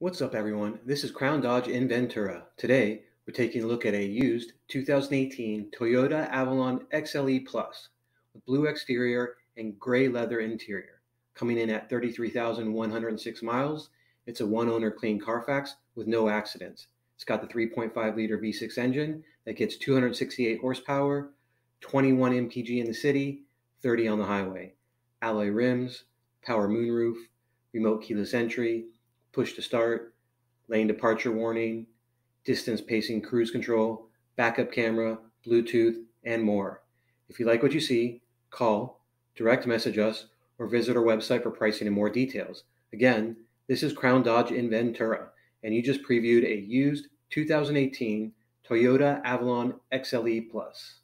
What's up, everyone? This is Crown Dodge in Ventura. Today, we're taking a look at a used 2018 Toyota Avalon XLE Plus with blue exterior and gray leather interior. Coming in at 33,106 miles, it's a one owner clean Carfax with no accidents. It's got the 3.5 liter V6 engine that gets 268 horsepower, 21 mpg in the city, 30 on the highway. Alloy rims, power moonroof, remote keyless entry push to start, lane departure warning, distance pacing cruise control, backup camera, Bluetooth, and more. If you like what you see, call, direct message us, or visit our website for pricing and more details. Again, this is Crown Dodge in Ventura, and you just previewed a used 2018 Toyota Avalon XLE Plus.